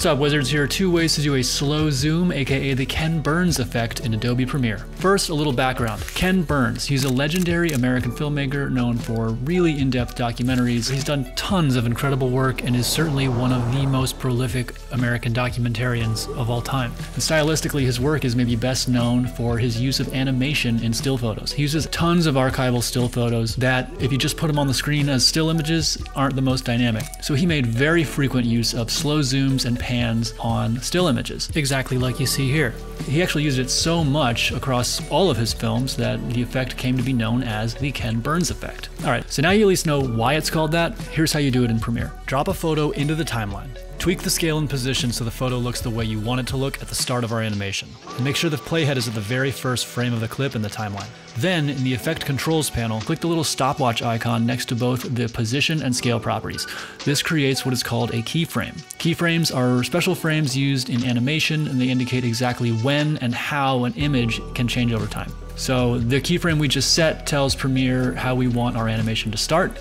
What's up wizards? Here are two ways to do a slow zoom, aka the Ken Burns effect in Adobe Premiere. First, a little background. Ken Burns, he's a legendary American filmmaker known for really in-depth documentaries. He's done tons of incredible work and is certainly one of the most prolific American documentarians of all time. And stylistically, his work is maybe best known for his use of animation in still photos. He uses tons of archival still photos that, if you just put them on the screen as still images, aren't the most dynamic. So he made very frequent use of slow zooms and pans on still images, exactly like you see here. He actually used it so much across all of his films that the effect came to be known as the Ken Burns effect. All right, so now you at least know why it's called that. Here's how you do it in Premiere. Drop a photo into the timeline. Tweak the scale and position so the photo looks the way you want it to look at the start of our animation. And make sure the playhead is at the very first frame of the clip in the timeline. Then, in the Effect Controls panel, click the little stopwatch icon next to both the position and scale properties. This creates what is called a keyframe. Keyframes are special frames used in animation and they indicate exactly when and how an image can change over time. So the keyframe we just set tells Premiere how we want our animation to start.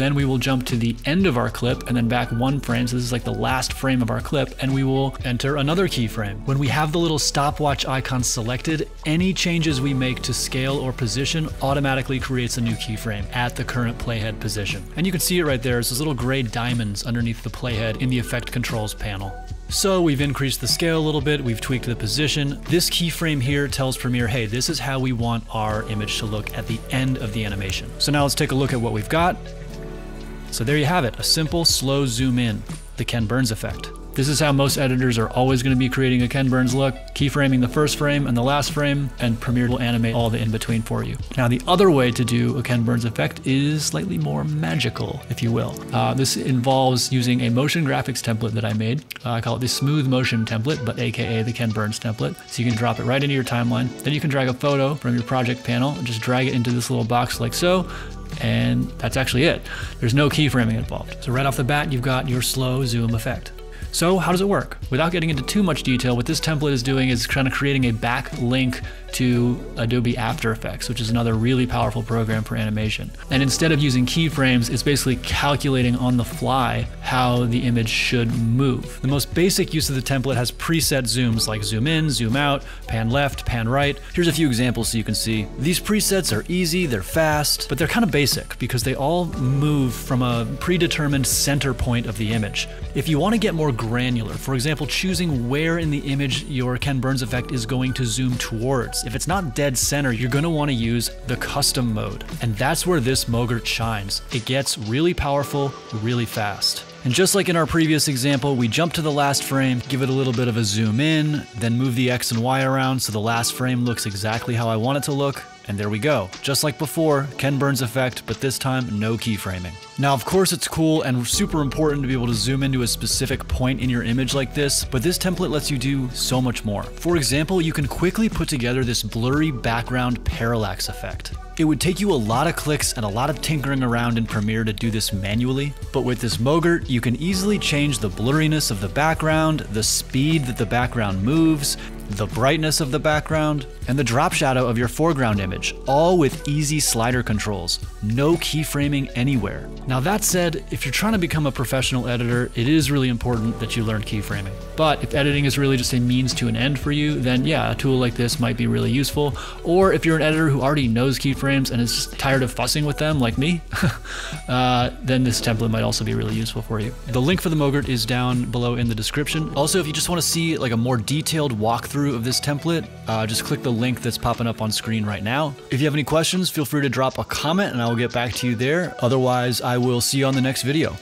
Then we will jump to the end of our clip and then back one frame. So this is like the last frame of our clip and we will enter another keyframe. When we have the little stopwatch icon selected, any changes we make to scale or position automatically creates a new keyframe at the current playhead position. And you can see it right there. It's those little gray diamonds underneath the playhead in the effect controls panel. So we've increased the scale a little bit, we've tweaked the position. This keyframe here tells Premiere, hey, this is how we want our image to look at the end of the animation. So now let's take a look at what we've got. So there you have it, a simple slow zoom in, the Ken Burns effect. This is how most editors are always going to be creating a Ken Burns look, keyframing the first frame and the last frame, and Premiere will animate all the in-between for you. Now the other way to do a Ken Burns effect is slightly more magical, if you will. Uh, this involves using a motion graphics template that I made. Uh, I call it the smooth motion template, but aka the Ken Burns template. So you can drop it right into your timeline. Then you can drag a photo from your project panel and just drag it into this little box like so, and that's actually it. There's no keyframing involved. So right off the bat, you've got your slow zoom effect. So how does it work? Without getting into too much detail, what this template is doing is kind of creating a backlink to Adobe After Effects, which is another really powerful program for animation. And instead of using keyframes, it's basically calculating on the fly how the image should move. The most basic use of the template has preset zooms like zoom in, zoom out, pan left, pan right. Here's a few examples so you can see. These presets are easy, they're fast, but they're kind of basic because they all move from a predetermined center point of the image. If you want to get more granular, for example, choosing where in the image your Ken Burns effect is going to zoom towards, if it's not dead center, you're going to want to use the custom mode. And that's where this MOGRT shines. It gets really powerful, really fast. And just like in our previous example, we jump to the last frame, give it a little bit of a zoom in, then move the X and Y around so the last frame looks exactly how I want it to look, and there we go. Just like before, Ken Burns effect, but this time no keyframing. Now, of course, it's cool and super important to be able to zoom into a specific point in your image like this, but this template lets you do so much more. For example, you can quickly put together this blurry background parallax effect. It would take you a lot of clicks and a lot of tinkering around in Premiere to do this manually, but with this MOGRT, you can easily change the blurriness of the background, the speed that the background moves, the brightness of the background, and the drop shadow of your foreground image, all with easy slider controls. No keyframing anywhere. Now that said, if you're trying to become a professional editor, it is really important that you learn keyframing. But if editing is really just a means to an end for you, then yeah, a tool like this might be really useful. Or if you're an editor who already knows keyframes and is tired of fussing with them, like me, uh, then this template might also be really useful for you. The link for the MOGRT is down below in the description. Also, if you just want to see like a more detailed walkthrough of this template, uh, just click the link that's popping up on screen right now. If you have any questions, feel free to drop a comment and I will get back to you there. Otherwise, I will see you on the next video.